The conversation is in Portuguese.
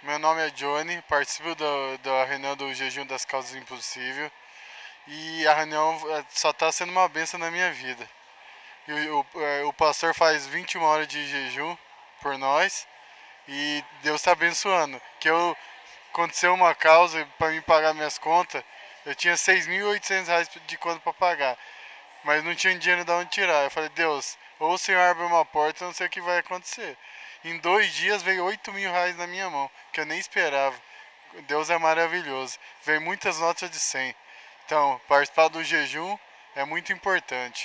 Meu nome é Johnny, participo do, da reunião do Jejum das Causas Impossível e a reunião é, só está sendo uma benção na minha vida. O, o, é, o pastor faz 21 horas de jejum por nós e Deus está abençoando. Que eu aconteceu uma causa para me pagar minhas contas, eu tinha 6.800 reais de conta para pagar, mas não tinha dinheiro de onde tirar. Eu falei, Deus, ou o Senhor abre uma porta, eu não sei o que vai acontecer. Em dois dias veio 8 mil reais na minha mão, que eu nem esperava. Deus é maravilhoso. Veio muitas notas de 100. Então, participar do jejum é muito importante.